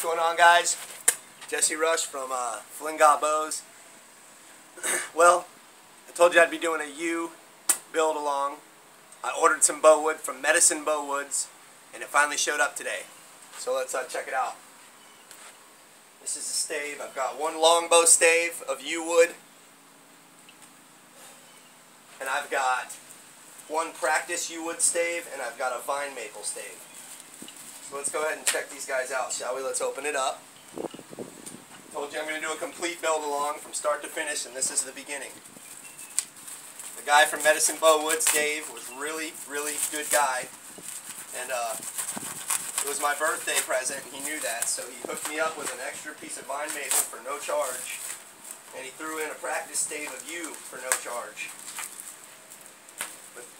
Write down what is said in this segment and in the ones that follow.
What's going on guys? Jesse Rush from uh, Flingot Bows. well, I told you I'd be doing a yew build along. I ordered some bow wood from Medicine Bow Woods and it finally showed up today. So let's uh, check it out. This is a stave. I've got one longbow stave of yew wood and I've got one practice yew wood stave and I've got a vine maple stave. So let's go ahead and check these guys out, shall we? Let's open it up. Told you I'm going to do a complete build along from start to finish, and this is the beginning. The guy from Medicine Bow Woods, Dave, was really, really good guy. And uh, it was my birthday present, and he knew that, so he hooked me up with an extra piece of vine maple for no charge. And he threw in a practice stave of yew for no charge.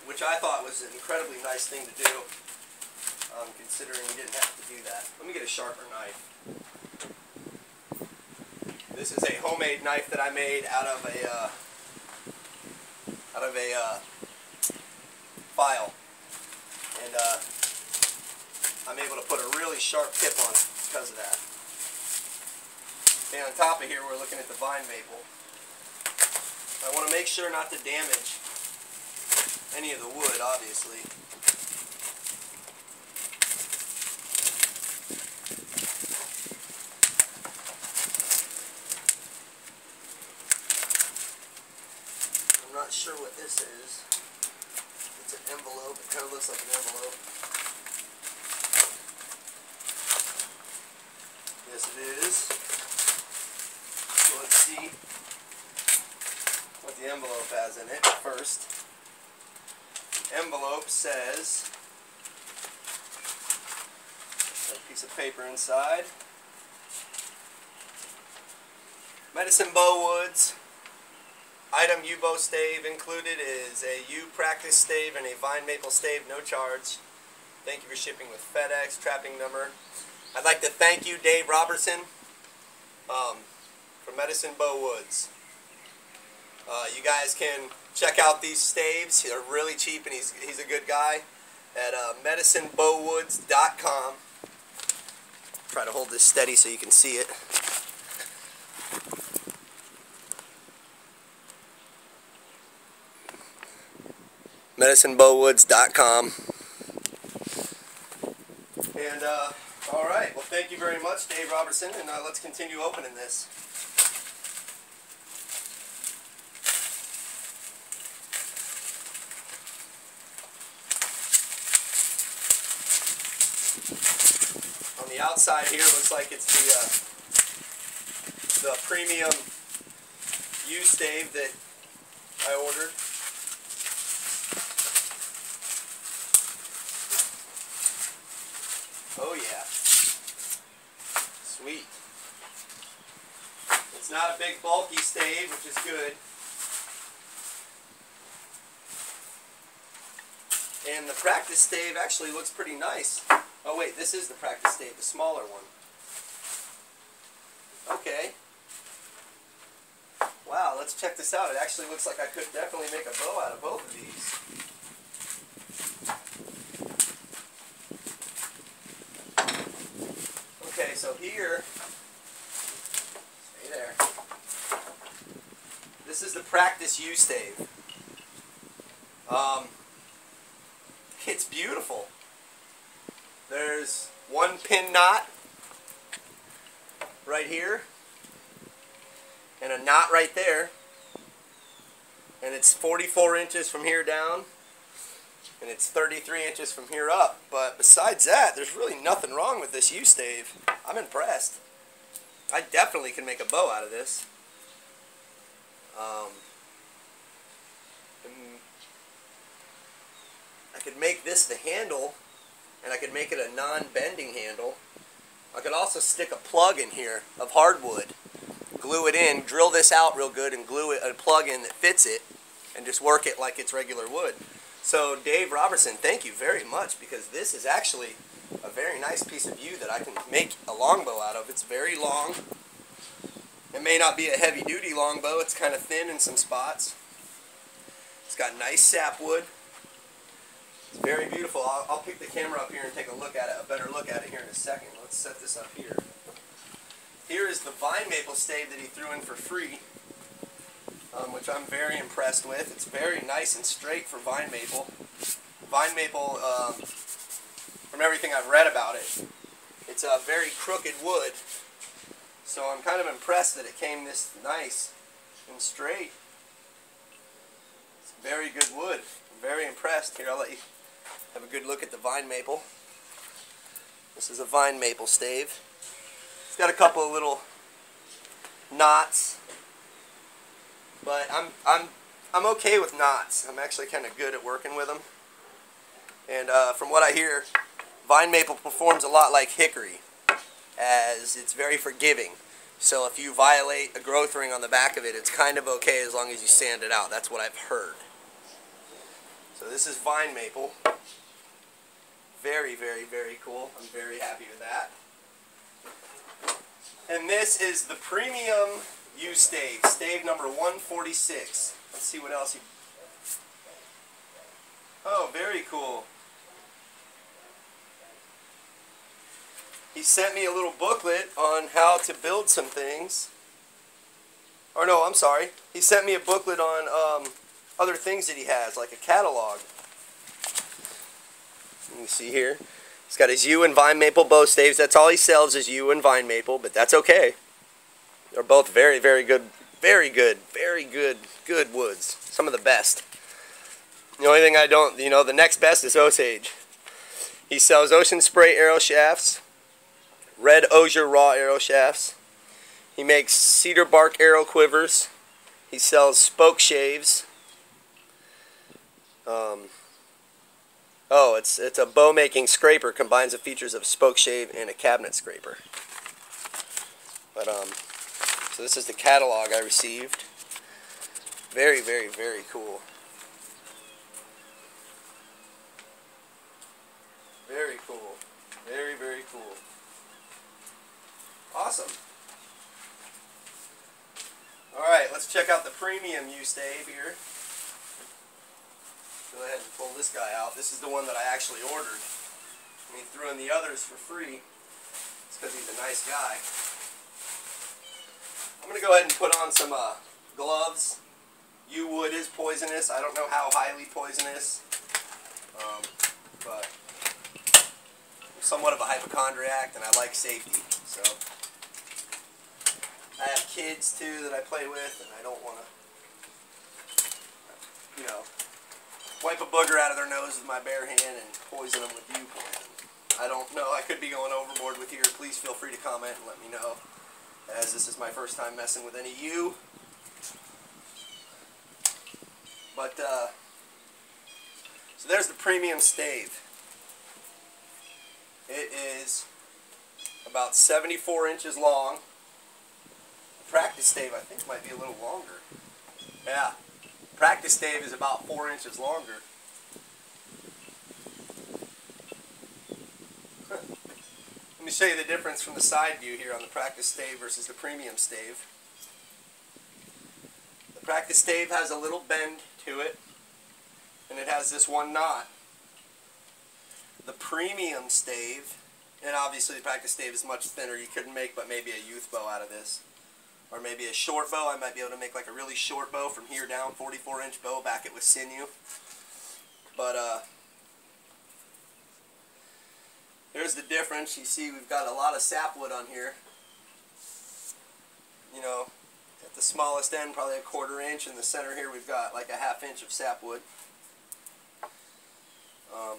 Which I thought was an incredibly nice thing to do um, considering you didn't have to do that. Let me get a sharper knife. This is a homemade knife that I made out of a uh, out of a uh, file, and uh, I'm able to put a really sharp tip on it because of that. And on top of here, we're looking at the vine maple. I want to make sure not to damage any of the wood, obviously. Not sure what this is. It's an envelope. It kind of looks like an envelope. Yes, it is. So let's see what the envelope has in it first. The envelope says a piece of paper inside. Medicine Bow Woods Item yew-bow stave included is a yew practice stave and a vine maple stave, no charge. Thank you for shipping with FedEx, trapping number. I'd like to thank you, Dave Robertson, um, from Medicine Bow Woods. Uh, you guys can check out these staves. They're really cheap and he's, he's a good guy at uh, medicinebowwoods.com. Try to hold this steady so you can see it. medicinebowwoods.com. And, uh, all right. Well, thank you very much, Dave Robertson, and uh, let's continue opening this. On the outside here, looks like it's the uh, the premium yew stave that I ordered. It's not a big bulky stave, which is good. And the practice stave actually looks pretty nice. Oh wait, this is the practice stave, the smaller one. Okay. Wow, let's check this out. It actually looks like I could definitely make a bow out of both of these. Okay, so here, stay there. This is the practice yew stave. Um, it's beautiful. There's one pin knot right here and a knot right there and it's 44 inches from here down and it's 33 inches from here up. But besides that, there's really nothing wrong with this yew-stave. I'm impressed. I definitely can make a bow out of this. Um, I could make this the handle, and I could make it a non-bending handle. I could also stick a plug in here of hardwood, glue it in, drill this out real good, and glue it a plug in that fits it, and just work it like it's regular wood. So Dave Robertson, thank you very much because this is actually a very nice piece of yew that I can make a longbow out of. It's very long. It may not be a heavy duty longbow, it's kind of thin in some spots. It's got nice sapwood. It's very beautiful. I'll, I'll pick the camera up here and take a look at it, a better look at it here in a second. Let's set this up here. here is the vine maple stave that he threw in for free, um, which I'm very impressed with. It's very nice and straight for vine maple. Vine maple, um, from everything I've read about it, it's a very crooked wood. So I'm kind of impressed that it came this nice and straight. It's very good wood. I'm very impressed. Here, I'll let you have a good look at the vine maple. This is a vine maple stave. It's got a couple of little knots, but I'm I'm I'm okay with knots. I'm actually kind of good at working with them. And uh, from what I hear, vine maple performs a lot like hickory, as it's very forgiving. So if you violate a growth ring on the back of it, it's kind of okay as long as you sand it out. That's what I've heard. So this is vine maple. Very, very, very cool. I'm very happy with that. And this is the premium yew stave, stave number 146. Let's see what else he... Oh, very cool. He sent me a little booklet on how to build some things. Or no, I'm sorry. He sent me a booklet on um, other things that he has, like a catalog. You see here. He's got his yew and vine maple bow staves. That's all he sells is yew and vine maple, but that's okay. They're both very, very good, very good, very good, good woods. Some of the best. The only thing I don't, you know, the next best is Osage. He sells ocean spray arrow shafts, red osier raw arrow shafts. He makes cedar bark arrow quivers. He sells spoke shaves. Um, oh, it's it's a bow making scraper. Combines the features of spoke shave and a cabinet scraper. But um, so this is the catalog I received. Very, very, very cool. Very cool. Very, very cool. Awesome. Alright, let's check out the premium Yew-Stave here. Go ahead and pull this guy out. This is the one that I actually ordered. And he threw in the others for free. It's because he's a nice guy. I'm going to go ahead and put on some uh, gloves. Yew wood is poisonous. I don't know how highly poisonous. Um, but I'm somewhat of a hypochondriac and I like safety. So I have kids too that I play with, and I don't want to, you know, wipe a booger out of their nose with my bare hand and poison them with yew poison. I don't know. I could be going overboard with here. Please feel free to comment and let me know, as this is my first time messing with any of yew. But, uh, so there's the premium stave. It is about 74 inches long The practice stave I think might be a little longer. Yeah, practice stave is about four inches longer. Let me show you the difference from the side view here on the practice stave versus the premium stave. The practice stave has a little bend to it, and it has this one knot. The premium stave, and obviously the practice stave is much thinner, you couldn't make but maybe a youth bow out of this or maybe a short bow. I might be able to make like a really short bow from here down, 44 inch bow, back it with sinew. But uh, here's the difference. You see we've got a lot of sapwood on here. You know, at the smallest end probably a quarter inch. In the center here we've got like a half inch of sapwood. Um,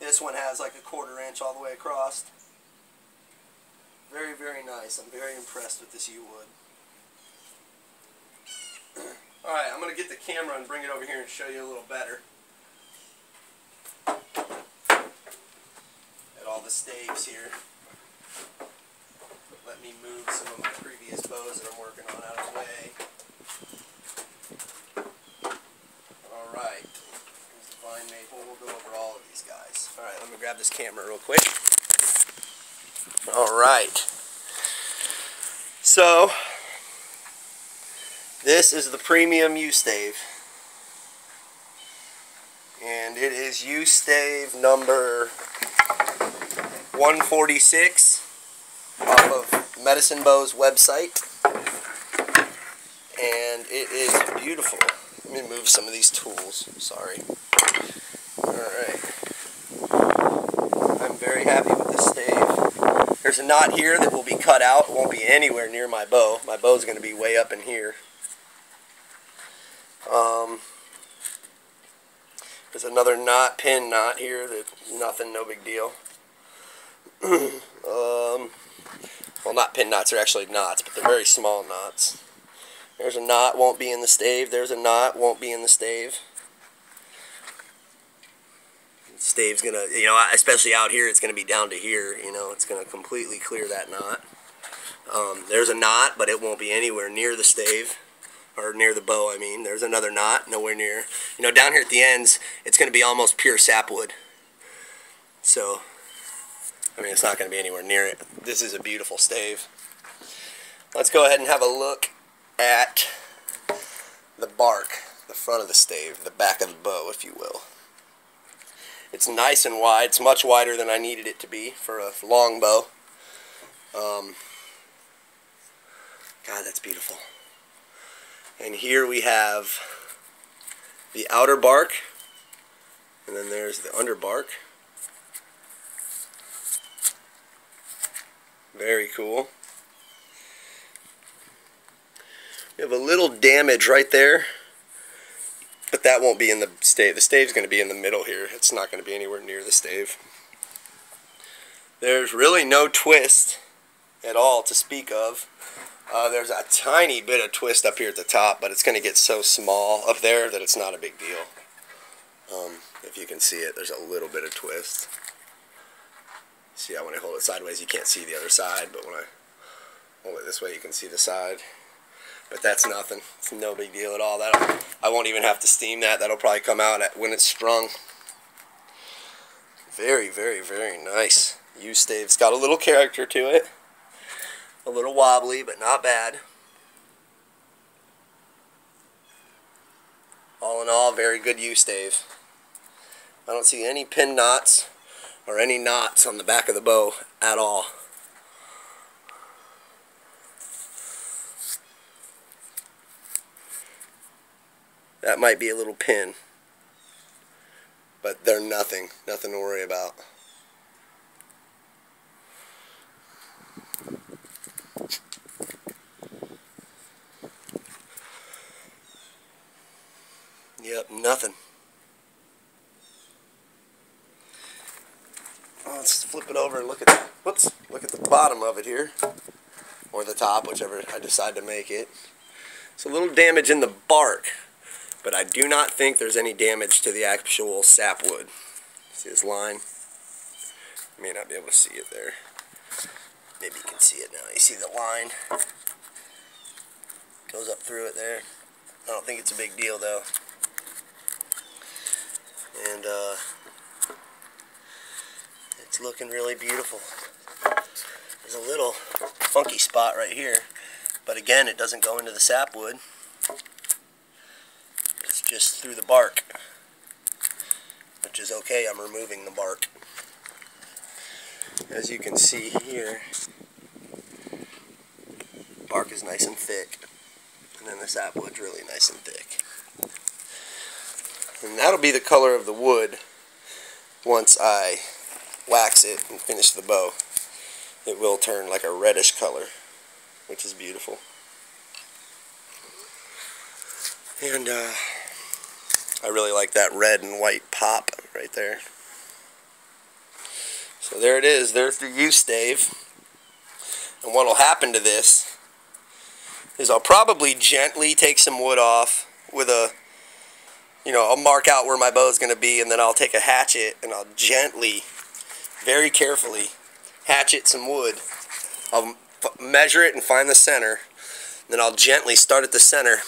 this one has like a quarter inch all the way across. Very, very nice. I'm very impressed with this Yew-Wood. Alright, I'm going to get the camera and bring it over here and show you a little better. At all the staves here. Let me move some of my previous bows that I'm working on out of the way. Alright, here's the vine maple. We'll go over all of these guys. Alright, let me grab this camera real quick. Right. So, this is the premium Yew-Stave. And it is Yew-Stave number 146 off of Medicine Bow's website. And it is beautiful. Let me move some of these tools. Sorry. Alright. I'm very happy with this stave. There's a knot here that will be cut out. It won't be anywhere near my bow. My bow's going to be way up in here. Um, there's another knot, pin knot here. That nothing, no big deal. um, well, not pin knots. They're actually knots, but they're very small knots. There's a knot, won't be in the stave. There's a knot, won't be in the stave. Stave's gonna, you know, especially out here, it's gonna be down to here. You know, it's gonna completely clear that knot. Um, there's a knot, but it won't be anywhere near the stave or near the bow. I mean, there's another knot, nowhere near. You know, down here at the ends, it's gonna be almost pure sapwood. So, I mean, it's not gonna be anywhere near it. This is a beautiful stave. Let's go ahead and have a look at the bark, the front of the stave, the back of the bow, if you will. It's nice and wide. It's much wider than I needed it to be for a long bow. Um, God, that's beautiful. And here we have the outer bark, and then there's the under bark. Very cool. We have a little damage right there, but that won't be in the stave. The stave's going to be in the middle here. It's not going to be anywhere near the stave. There's really no twist at all to speak of. Uh, there's a tiny bit of twist up here at the top, but it's going to get so small up there that it's not a big deal. Um, if you can see it, there's a little bit of twist. See how when I hold it sideways, you can't see the other side, but when I hold it this way, you can see the side. But that's nothing. It's no big deal at all. That I won't even have to steam that. That'll probably come out when it's strung. Very, very, very nice. yew-stave. It's got a little character to it. A little wobbly, but not bad. All in all, very good yew-stave. I don't see any pin knots or any knots on the back of the bow at all. That might be a little pin. But they're nothing. Nothing to worry about. Yep, nothing. Oh, let's flip it over and look at the, whoops, look at the bottom of it here. Or the top, whichever I decide to make it. It's a little damage in the bark. But I do not think there's any damage to the actual sapwood. See this line? You may not be able to see it there. Maybe you can see it now. You see the line? Goes up through it there. I don't think it's a big deal though. And uh, it's looking really beautiful. There's a little funky spot right here. But again, it doesn't go into the sapwood just through the bark, which is okay. I'm removing the bark. As you can see here, bark is nice and thick, and then the sapwood's really nice and thick. And that'll be the color of the wood once I wax it and finish the bow. It will turn like a reddish color, which is beautiful. And uh, I really like that red and white pop right there. So there it is. There's the use, Dave. And what will happen to this is I'll probably gently take some wood off with a, you know, I'll mark out where my bow is going to be and then I'll take a hatchet and I'll gently, very carefully, hatchet some wood. I'll measure it and find the center. Then I'll gently start at the center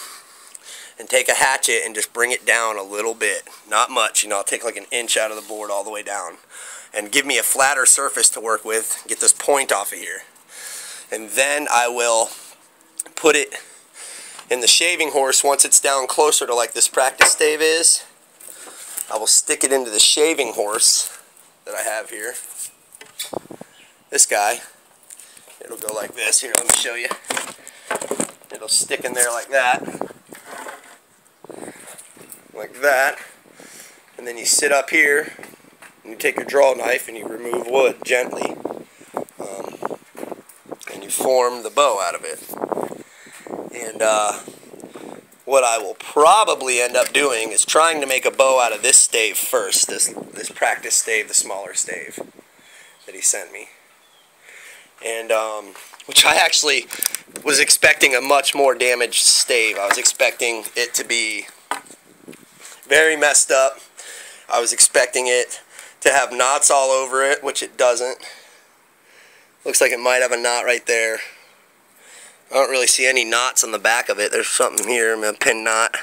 and take a hatchet and just bring it down a little bit. Not much, you know, I'll take like an inch out of the board all the way down. And give me a flatter surface to work with, get this point off of here. And then I will put it in the shaving horse once it's down closer to like this practice stave is. I will stick it into the shaving horse that I have here. This guy. It'll go like this. Here, let me show you. It'll stick in there like that. Like that. And then you sit up here and you take your draw knife and you remove wood gently. Um, and you form the bow out of it. And uh, what I will probably end up doing is trying to make a bow out of this stave first. This, this practice stave, the smaller stave that he sent me. And, um, which I actually was expecting a much more damaged stave. I was expecting it to be very messed up. I was expecting it to have knots all over it, which it doesn't. Looks like it might have a knot right there. I don't really see any knots on the back of it. There's something here, a pin knot.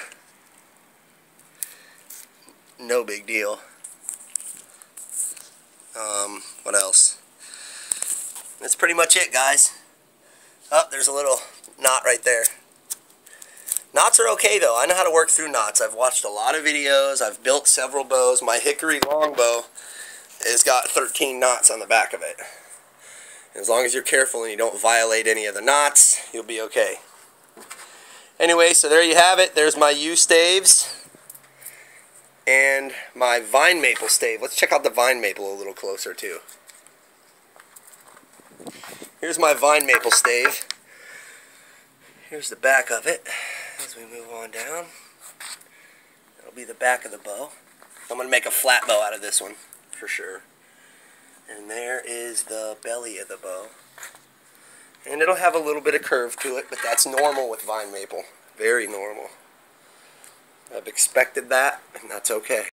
No big deal. Um, what else? That's pretty much it, guys. Oh, there's a little knot right there. Knots are okay, though. I know how to work through knots. I've watched a lot of videos. I've built several bows. My hickory longbow has got 13 knots on the back of it. As long as you're careful and you don't violate any of the knots, you'll be okay. Anyway, so there you have it. There's my yew staves and my vine maple stave. Let's check out the vine maple a little closer too. Here's my vine maple stave. Here's the back of it as we move on down. That'll be the back of the bow. I'm going to make a flat bow out of this one for sure. And there is the belly of the bow. And it'll have a little bit of curve to it, but that's normal with vine maple. Very normal. I've expected that, and that's okay.